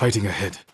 Fighting ahead.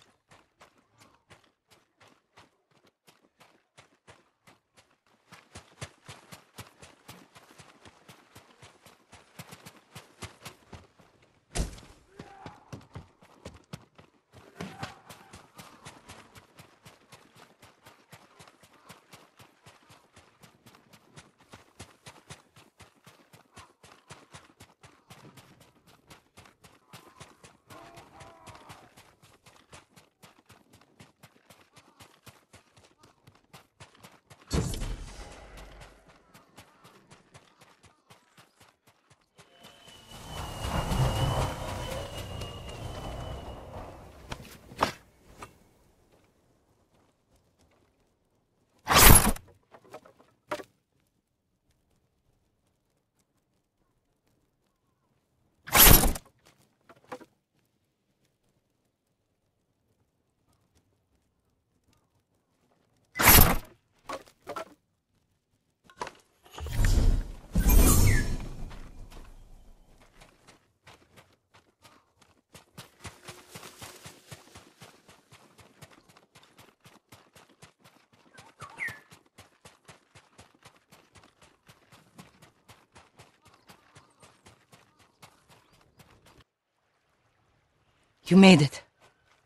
You made it.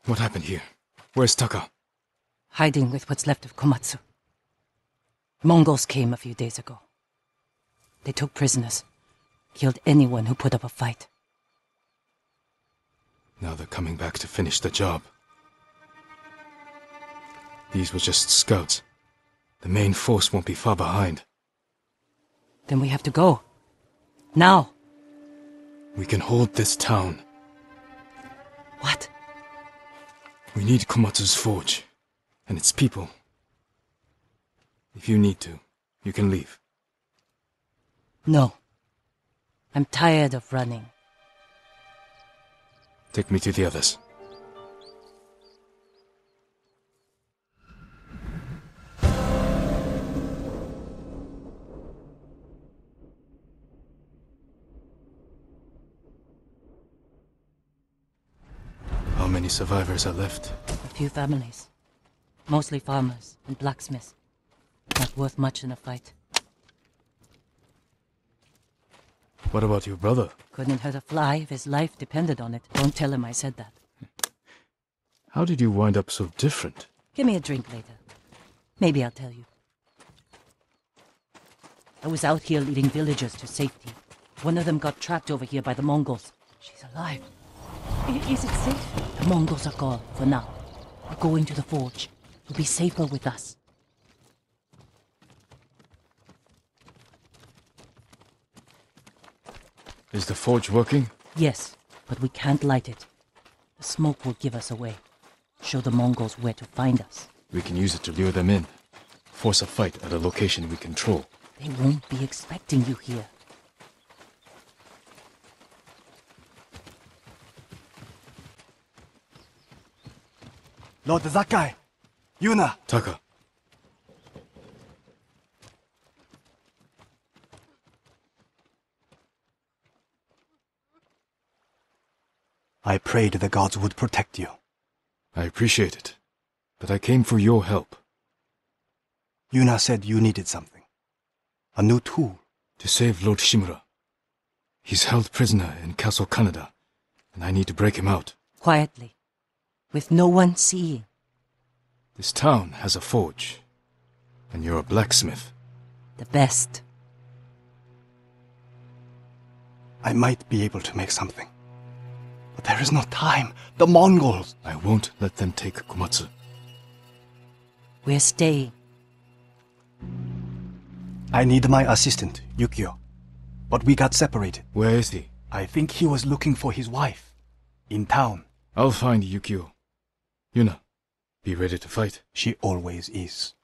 What happened here? Where's Taka? Hiding with what's left of Komatsu. Mongols came a few days ago. They took prisoners. Killed anyone who put up a fight. Now they're coming back to finish the job. These were just scouts. The main force won't be far behind. Then we have to go. Now. We can hold this town. What? We need Komatsu's forge. And its people. If you need to, you can leave. No. I'm tired of running. Take me to the others. Survivors are left? A few families. Mostly farmers and blacksmiths. Not worth much in a fight. What about your brother? Couldn't hurt a fly if his life depended on it. Don't tell him I said that. How did you wind up so different? Give me a drink later. Maybe I'll tell you. I was out here leading villagers to safety. One of them got trapped over here by the Mongols. She's alive. I- is it safe? The Mongols are gone for now. We're going to the forge. You'll be safer with us. Is the forge working? Yes, but we can't light it. The smoke will give us away. Show the Mongols where to find us. We can use it to lure them in. Force a fight at a location we control. They won't be expecting you here. Lord Sakai! Yuna! Taka, I prayed the gods would protect you. I appreciate it. But I came for your help. Yuna said you needed something. A new tool. To save Lord Shimura. He's held prisoner in Castle Kaneda, and I need to break him out. Quietly. With no one seeing. This town has a forge. And you're a blacksmith. The best. I might be able to make something. But there is no time. The Mongols! I won't let them take Komatsu. We're staying. I need my assistant, Yukio. But we got separated. Where is he? I think he was looking for his wife. In town. I'll find Yukio. Yuna, be ready to fight. She always is.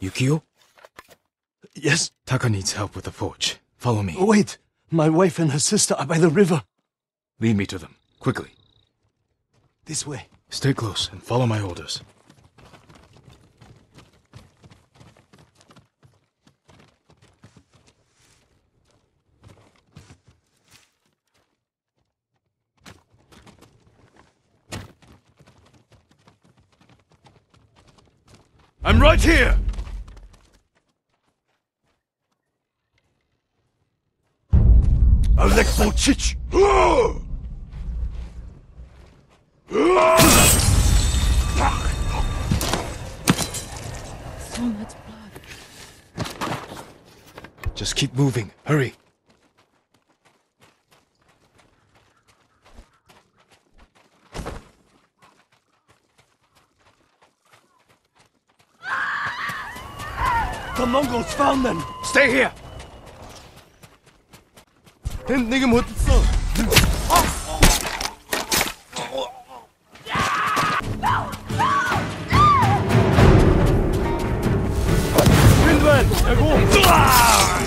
Yukio? Yes? Taka needs help with the forge. Follow me. Wait! My wife and her sister are by the river. Lead me to them, quickly. This way. Stay close and follow my orders. I'm right here! Volchich! So much blood. Just keep moving. Hurry. found them. Stay here. Hinten im Huttenzoll. Windman, er kommt.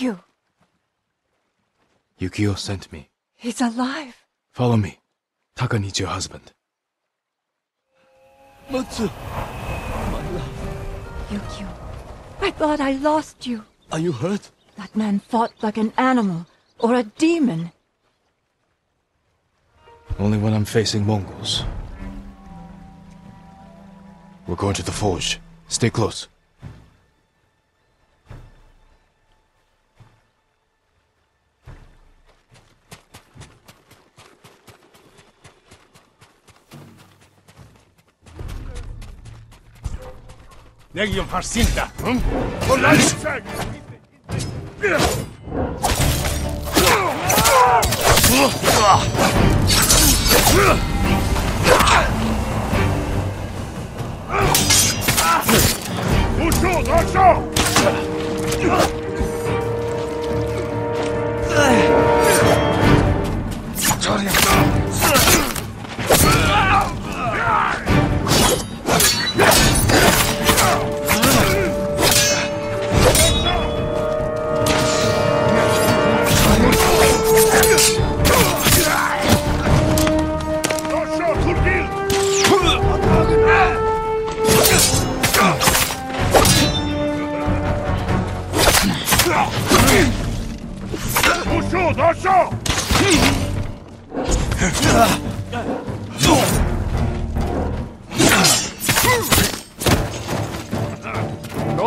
You. Yukio sent me. He's alive. Follow me. Taka needs your husband. Matsu! My love. Yukio. I thought I lost you. Are you hurt? That man fought like an animal or a demon. Only when I'm facing Mongols. We're going to the forge. Stay close. 你给我放心点！嗯，我来。我上，我上。哎，差点。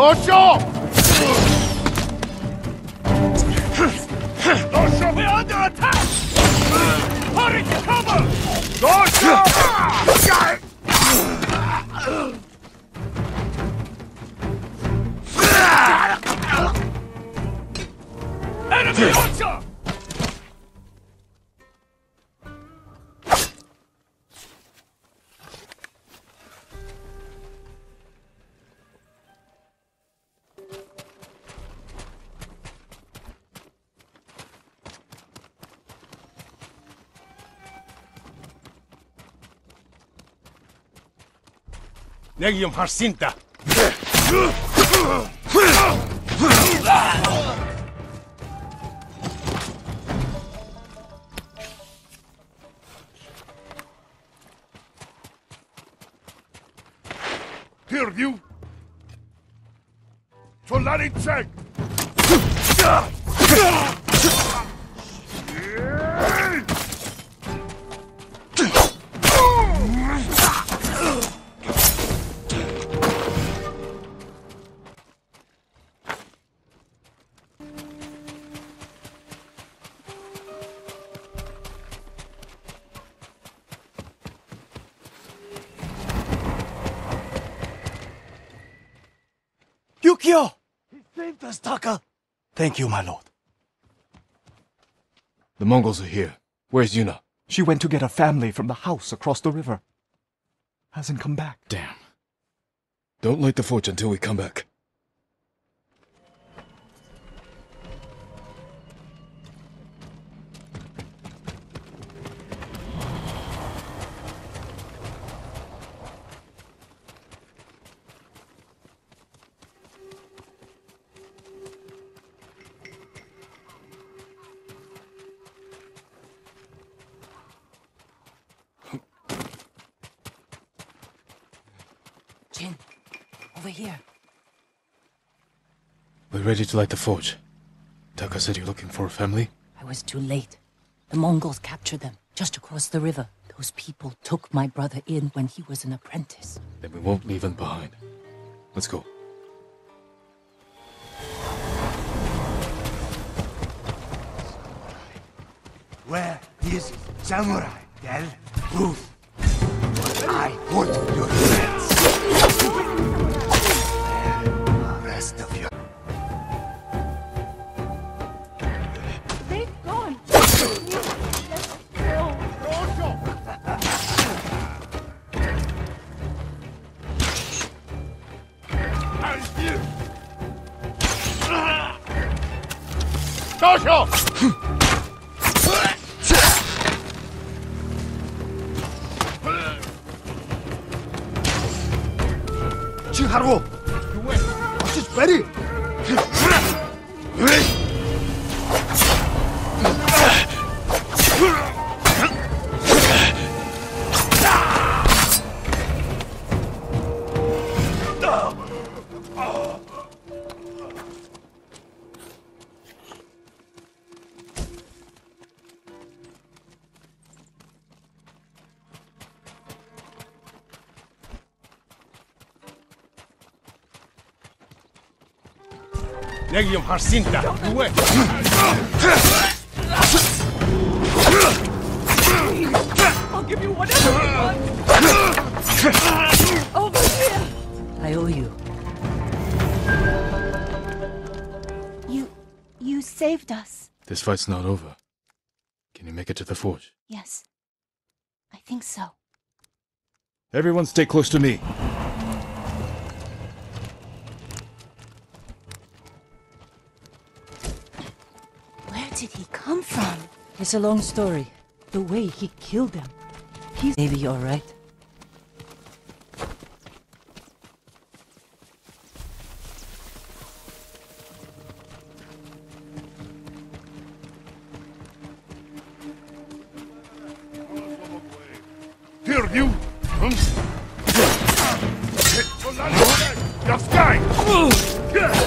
我笑 Neguin Farsinta. Thank you, my lord. The Mongols are here. Where's Yuna? She went to get her family from the house across the river. Hasn't come back. Damn. Don't light the forge until we come back. Over here. We're ready to light the forge. Taka said you're looking for a family? I was too late. The Mongols captured them just across the river. Those people took my brother in when he was an apprentice. Then we won't leave him behind. Let's go. Where is Samurai Del Ruth? I want your 여기 좀 할신다. 왜? Saved us. This fight's not over. Can you make it to the forge? Yes. I think so. Everyone stay close to me. Where did he come from? It's a long story. The way he killed them. He's Maybe you're right. Hear you? Hmm? Solari check!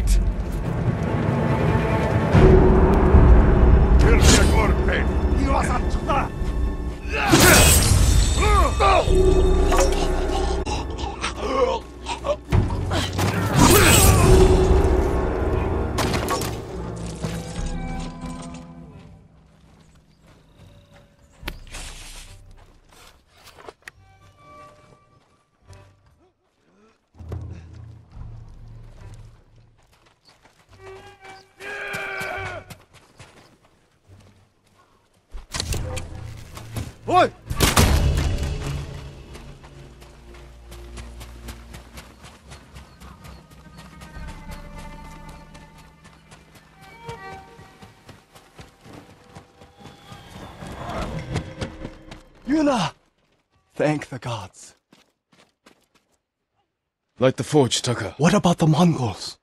Come Oi! Yuna! Thank the gods. Light the forge, Taka. What about the Mongols?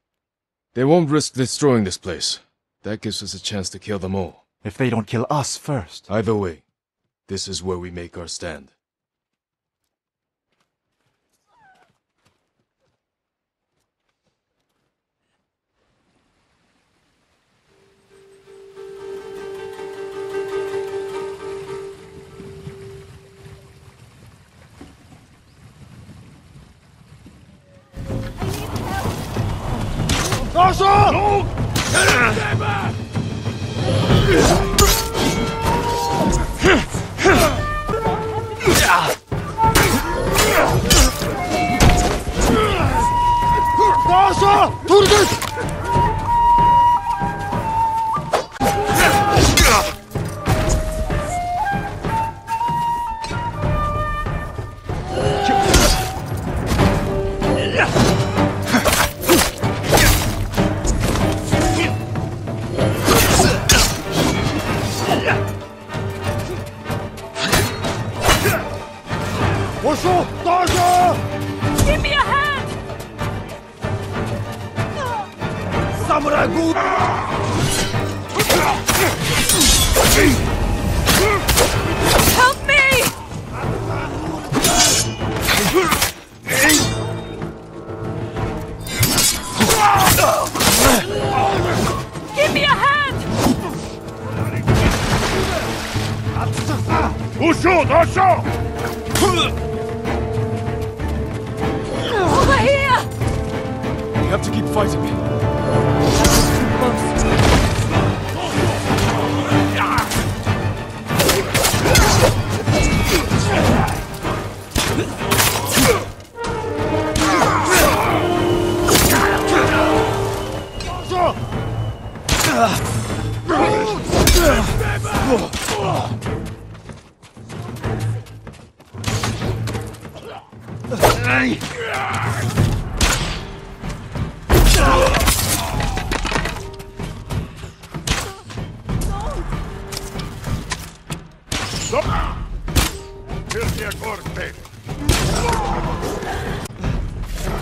They won't risk destroying this place. That gives us a chance to kill them all. If they don't kill us first. Either way, this is where we make our stand. Give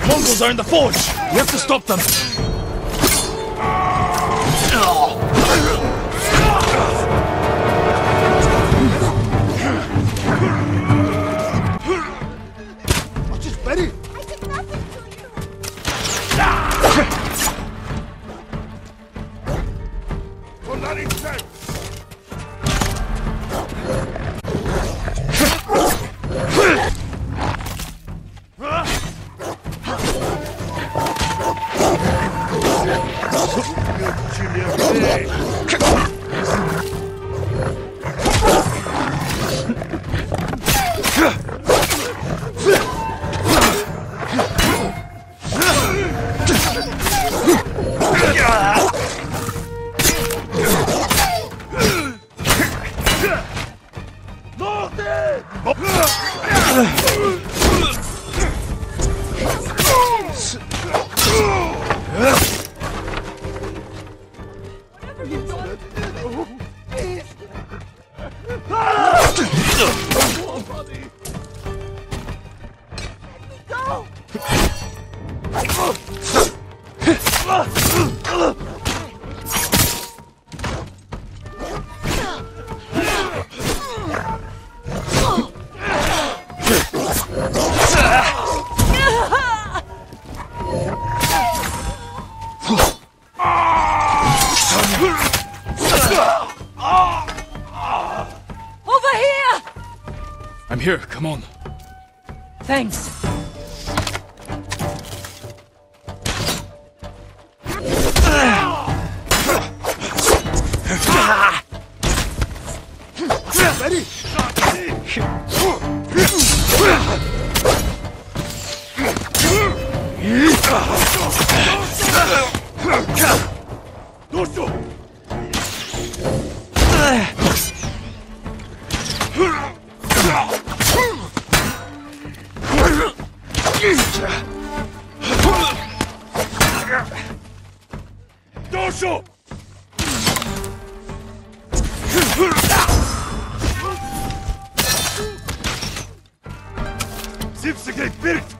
Mongols are in the forge! We have to stop them! Over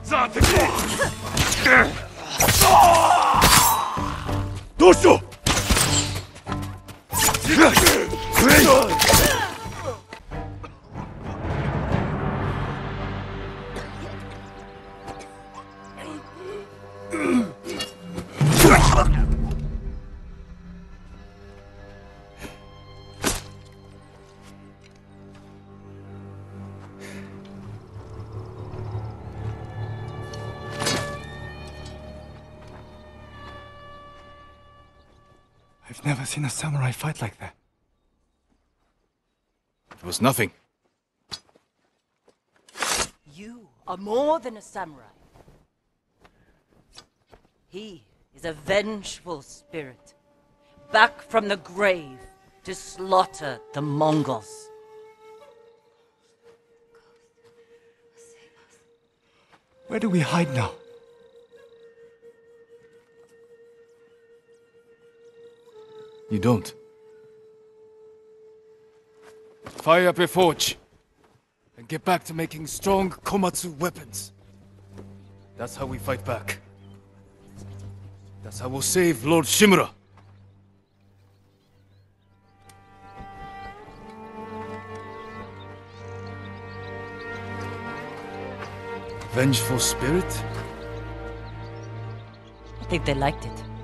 さあ敵どうしよう seen a samurai fight like that. It was nothing. You are more than a samurai. He is a vengeful spirit, back from the grave to slaughter the Mongols. Where do we hide now? You don't. Fire up your forge. And get back to making strong Komatsu weapons. That's how we fight back. That's how we'll save Lord Shimura. Vengeful spirit? I think they liked it.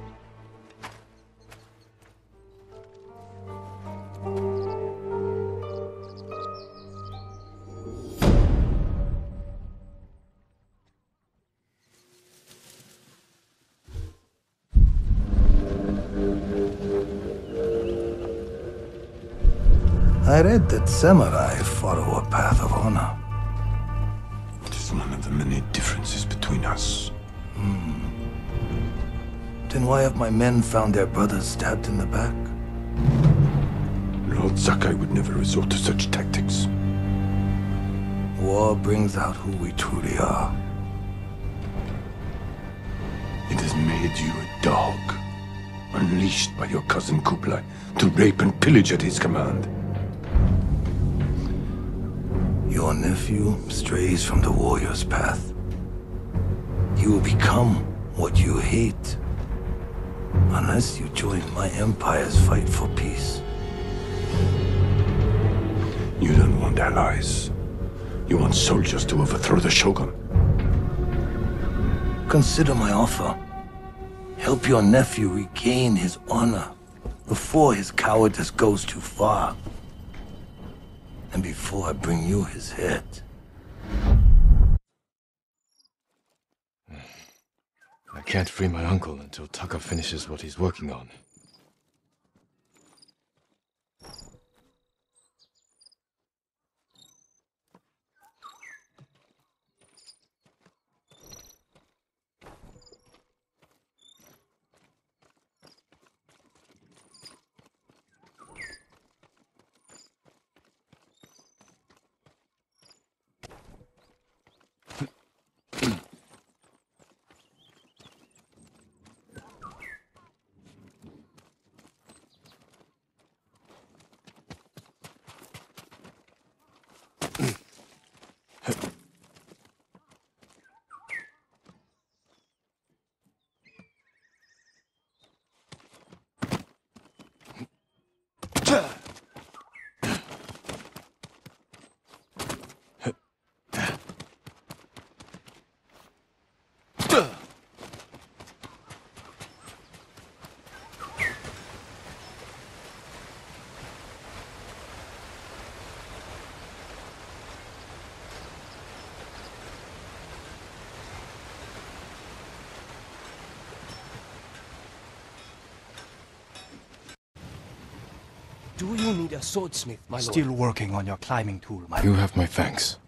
Samurai follow a path of honor. It is one of the many differences between us. Hmm. Then why have my men found their brothers stabbed in the back? Lord Sakai would never resort to such tactics. War brings out who we truly are. It has made you a dog, unleashed by your cousin Kublai to rape and pillage at his command. Your nephew strays from the warrior's path. You will become what you hate. Unless you join my empire's fight for peace. You don't want allies. You want soldiers to overthrow the Shogun. Consider my offer. Help your nephew regain his honor before his cowardice goes too far. And before I bring you his head. I can't free my uncle until Taka finishes what he's working on. Do you need a swordsmith, my lord? Still working on your climbing tool, my You have my thanks.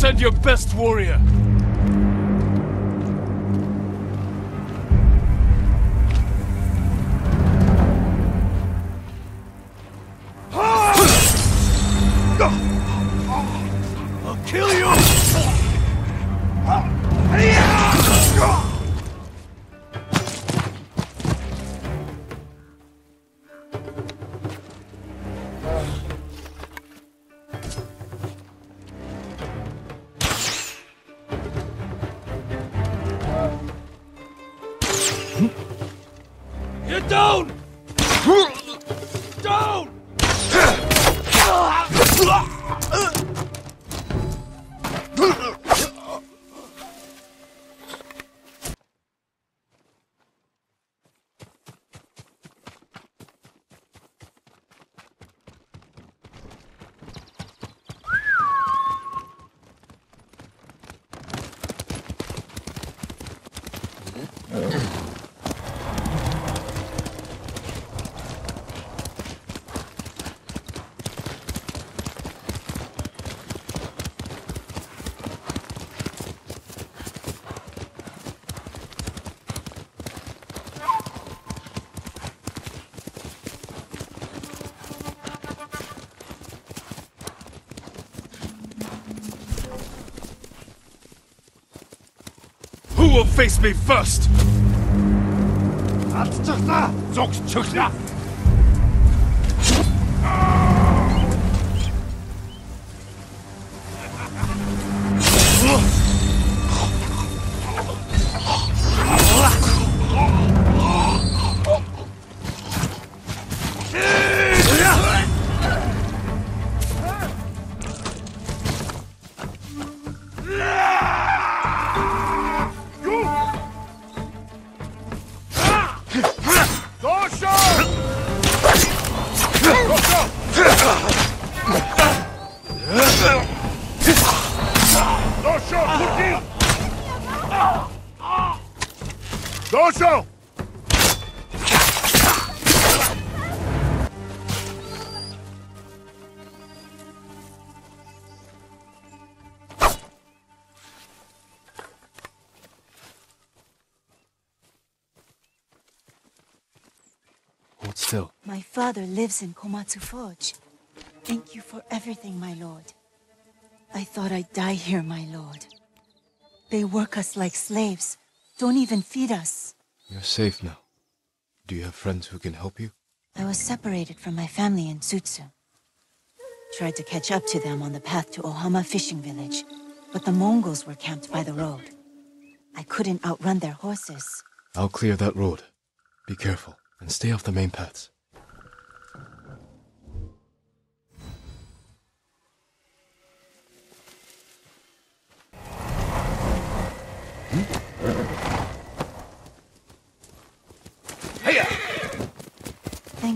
Send your best warrior! Will face me first? Father lives in Komatsu Forge. Thank you for everything, my lord. I thought I'd die here, my lord. They work us like slaves. Don't even feed us. You're safe now. Do you have friends who can help you? I was separated from my family in Tsutsu. Tried to catch up to them on the path to Ohama fishing village, but the Mongols were camped by the road. I couldn't outrun their horses. I'll clear that road. Be careful, and stay off the main paths.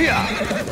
Yeah.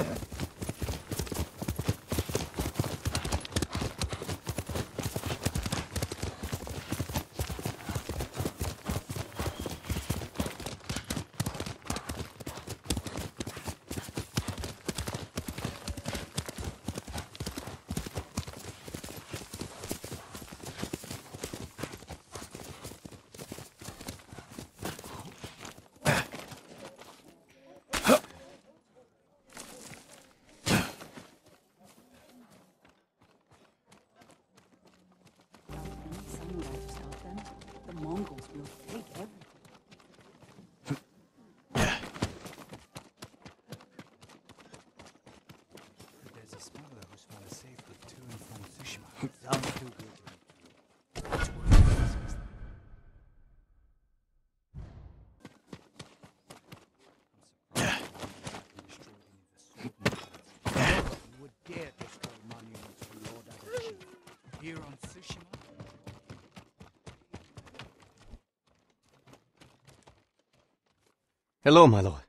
Hello, my lord.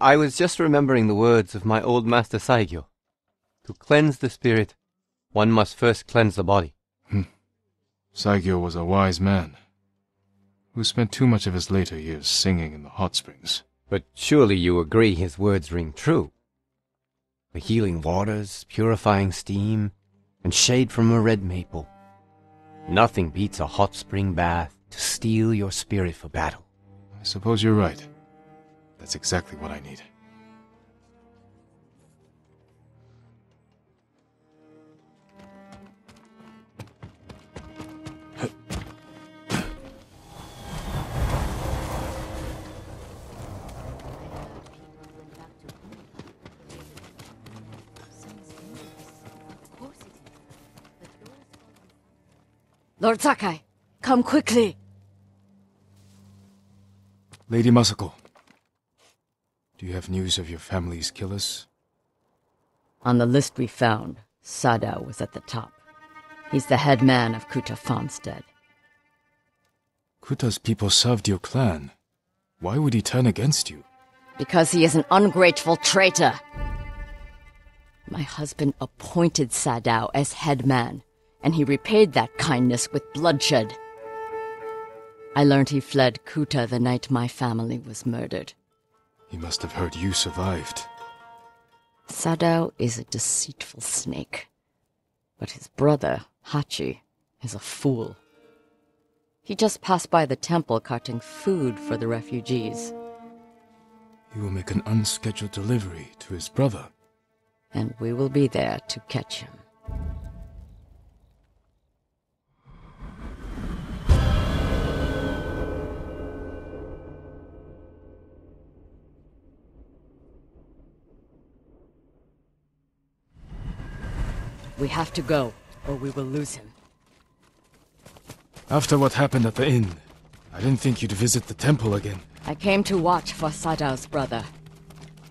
I was just remembering the words of my old master Saigyo. To cleanse the spirit, one must first cleanse the body. Hmm. Saigyo was a wise man who spent too much of his later years singing in the hot springs. But surely you agree his words ring true. The healing waters, purifying steam, and shade from a red maple. Nothing beats a hot spring bath to steel your spirit for battle. I suppose you're right. That's exactly what I need. Of course it is. But those Lord Sakai, come quickly. Lady Masako, you have news of your family's killers? On the list we found, Sadao was at the top. He's the head man of Kuta Farmstead. Kuta's people served your clan. Why would he turn against you? Because he is an ungrateful traitor. My husband appointed Sadao as head man, and he repaid that kindness with bloodshed. I learned he fled Kuta the night my family was murdered. He must have heard you survived. Sadao is a deceitful snake. But his brother, Hachi, is a fool. He just passed by the temple carting food for the refugees. He will make an unscheduled delivery to his brother. And we will be there to catch him. We have to go, or we will lose him. After what happened at the inn, I didn't think you'd visit the temple again. I came to watch for Sadao's brother,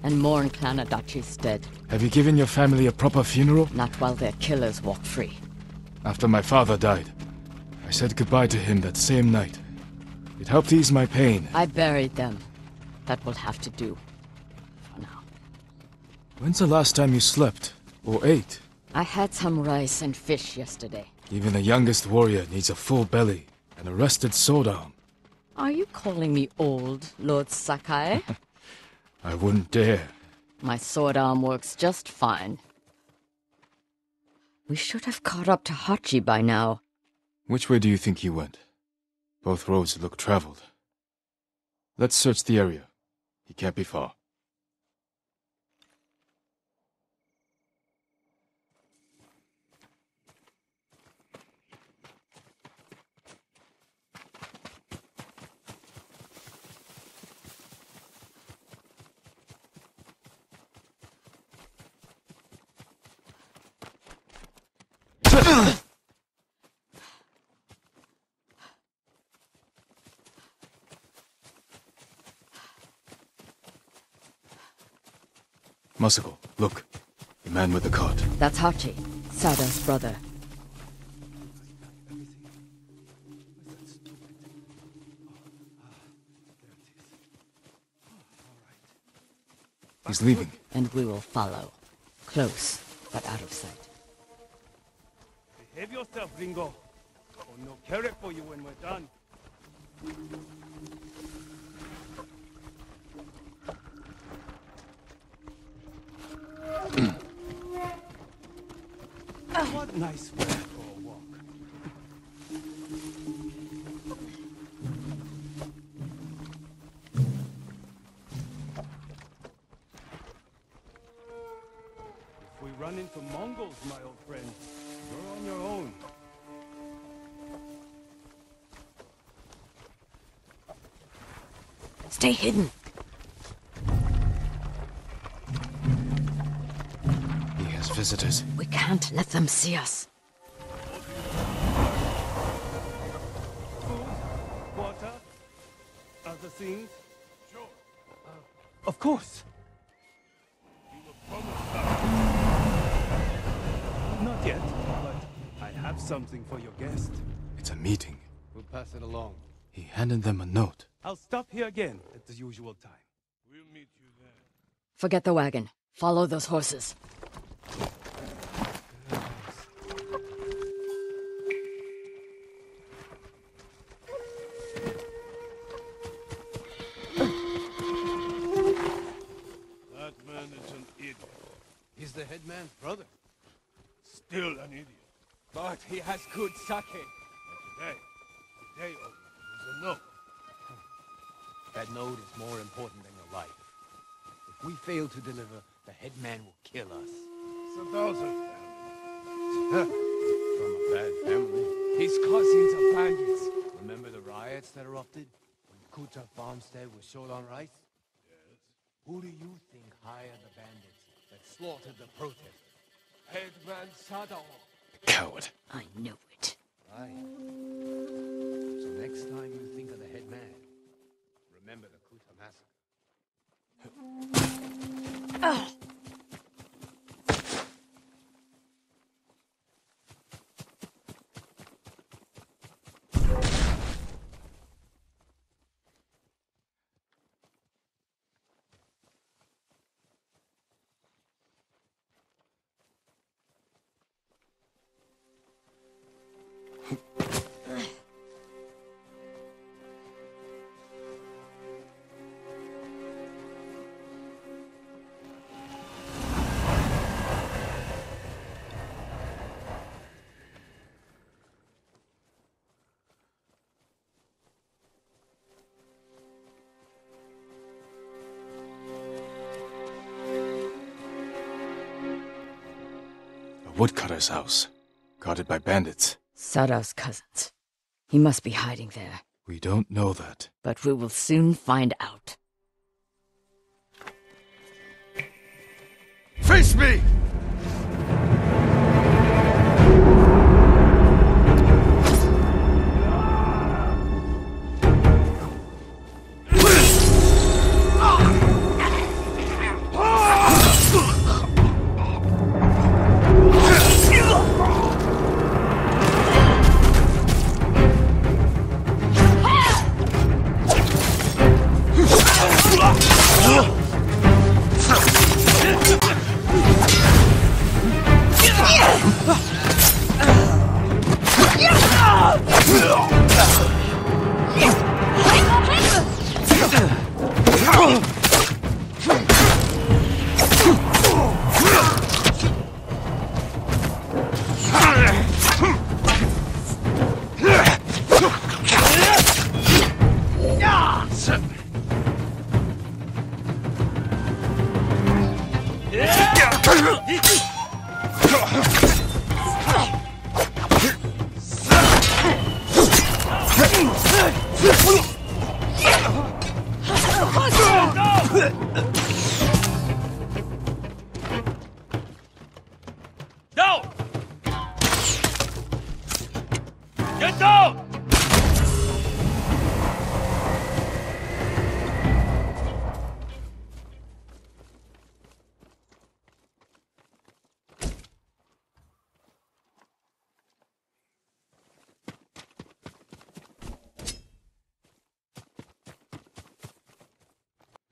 and mourn Clan Adachi's dead. Have you given your family a proper funeral? Not while their killers walk free. After my father died, I said goodbye to him that same night. It helped ease my pain. I buried them. That will have to do. For now. When's the last time you slept? Or ate? I had some rice and fish yesterday. Even the youngest warrior needs a full belly and a rested sword arm. Are you calling me old, Lord Sakai? I wouldn't dare. My sword arm works just fine. We should have caught up to Hachi by now. Which way do you think he went? Both roads look traveled. Let's search the area. He can't be far. Masako, look. The man with the cart. That's Hachi, Sadao's brother. He's leaving. And we will follow. Close, but out of sight. Behave yourself, Ringo. Or no carrot for you when we're done. What nice weather for a walk. If we run into Mongols, my old friend, you're on your own. Stay hidden. Visitors. We can't let them see us. Food, water, other things. Sure. of course. Not yet, but I have something for your guest. It's a meeting. We'll pass it along. He handed them a note. I'll stop here again at the usual time. We'll meet you there. Forget the wagon. Follow those horses. He has good sake. But today, today, old man, was a note. That note is more important than your life. If we fail to deliver, the headman will kill us. It's a thousand From a bad family. His cousins are bandits. Remember the riots that erupted? When Kuta farmstead was short on rice? Yes. Who do you think hired the bandits that slaughtered the protesters? Headman Sadao. Coward. I know it. Right. So next time you think of the headman, remember the Kuta massacre. A woodcutter's house. Guarded by bandits. Sadao's cousins. He must be hiding there. We don't know that. But we will soon find out. Face me!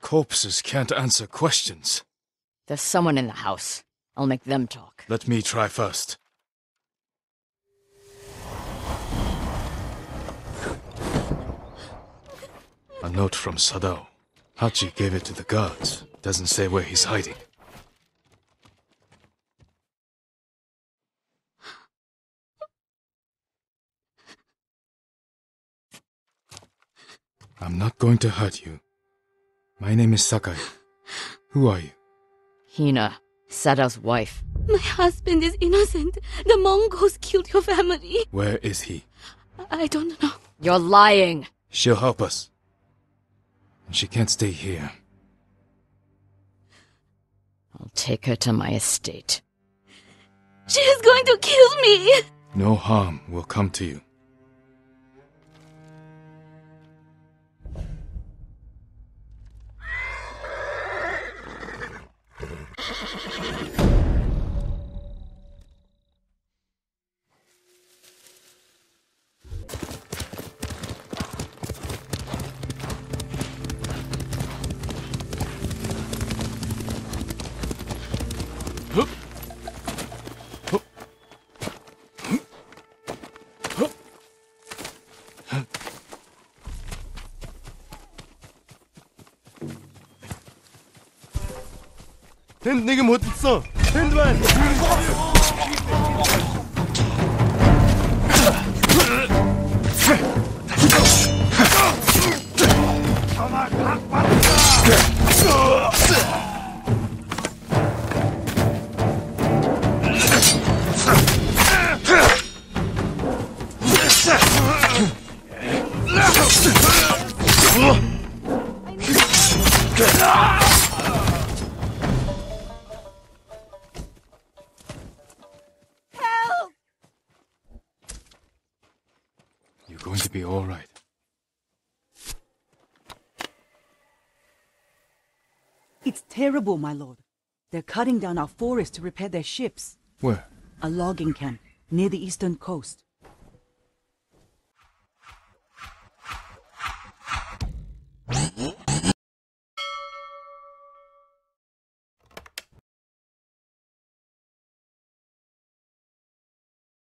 Corpses can't answer questions. There's someone in the house. I'll make them talk. Let me try first. A note from Sadao. Hachi gave it to the guards. Doesn't say where he's hiding. I'm not going to hurt you. My name is Sakai. Who are you? Hina, Sadao's wife. My husband is innocent. The Mongols killed your family. Where is he? I don't know. You're lying. She'll help us. And she can't stay here. I'll take her to my estate. She is going to kill me. No harm will come to you. Тэнд нэг юм хөдөлсөн. Тэнд байна. Terrible, my lord. They're cutting down our forest to repair their ships. Where? A logging camp near the eastern coast.